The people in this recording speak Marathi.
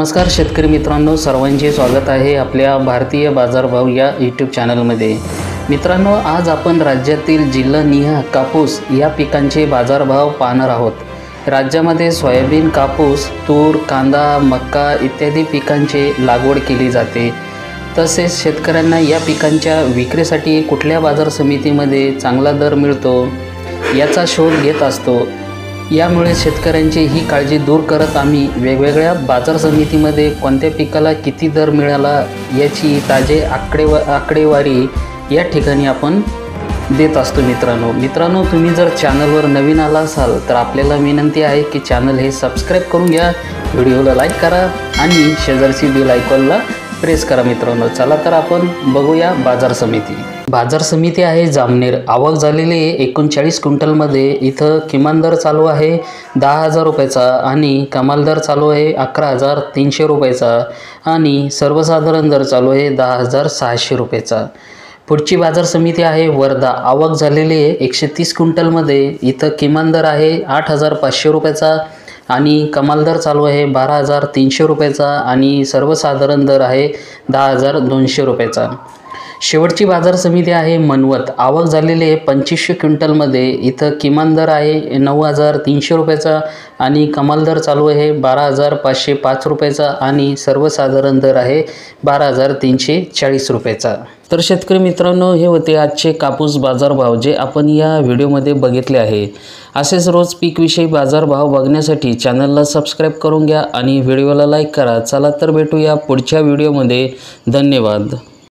नमस्कार शेतकरी मित्रांनो सर्वांचे स्वागत आहे आपल्या भारतीय बाजारभाव या यूट्यूब चॅनलमध्ये मित्रांनो आज आपण राज्यातील जिल्हानिह कापूस या पिकांचे बाजारभाव पाहणार आहोत. राज्यामध्ये सोयाबीन कापूस तूर कांदा मक्का इत्यादी पिकांची लागवड केली जाते. तसेच शेतकऱ्यांना या पिकांच्या विक्रीसाठी कुठल्या बाजार समितीमध्ये चांगला दर मिळतो याचा शोध घेत असतो. यामुळे शेतकऱ्यांची ही काळजी दूर करत आम्ही वेगवेगळ्या बाजार समितीमध्ये कोणत्या पिकाला किती दर मिळाला याची ताजे आकडेवा आकडेवारी या ठिकाणी आपण देत असतो मित्रांनो. मित्रांनो तुम्ही जर चॅनलवर नवीन आला असाल तर आपल्याला विनंती आहे की चॅनल हे सबस्क्राईब करून घ्या व्हिडिओला लाईक करा आणि शेजारची बेल आयकॉनला प्रेस करा मित्रांनो. चला तर आपण बघूया बाजार समिती. बाजार समिती आहे जामनेर. आवक झालेली आहे एकोणचाळीस क्विंटलमध्ये. इथं किमान दर चालू आहे दहा हजार रुपयाचा आणि कमाल दर चालू आहे अकरा हजार तीनशे रुपयाचा आणि सर्वसाधारण दर चालू आहे दहा हजार सहाशे रुपयाचा. पुढची बाजार समिती आहे वर्धा. आवक झालेली आहे एकशे तीस क्विंटलमध्ये. इथं किमान दर आहे आठ हजार पाचशे रुपयाचा आणि कमाल दर चालू आहे बारा हजार तीनशे रुपयाचा आणि सर्वसाधारण दर आहे दहा हजार दोनशे रुपयाचा. शेवटची बाजार समिती आहे मनवत. आवक झालेली आहे पंचवीसशे क्विंटलमध्ये इथं किमान दर आहे नऊ हजार तीनशे रुपयाचा आणि कमाल दर चालू आहे बारा हजार पाचशे पाच रुपयाचा आणि सर्वसाधारण दर आहे बारा हजार तीनशे चाळीस रुपयाचा. तर शेतकरी मित्रांनो हे होते आजचे कापूस बाजारभाव जे आपण या व्हिडिओमध्ये बघितले आहे. असेच रोज पीकविषयी बाजारभाव बघण्यासाठी चॅनलला सबस्क्राईब करून घ्या आणि व्हिडिओला लाईक करा. चला तर भेटूया पुढच्या व्हिडिओमध्ये. धन्यवाद.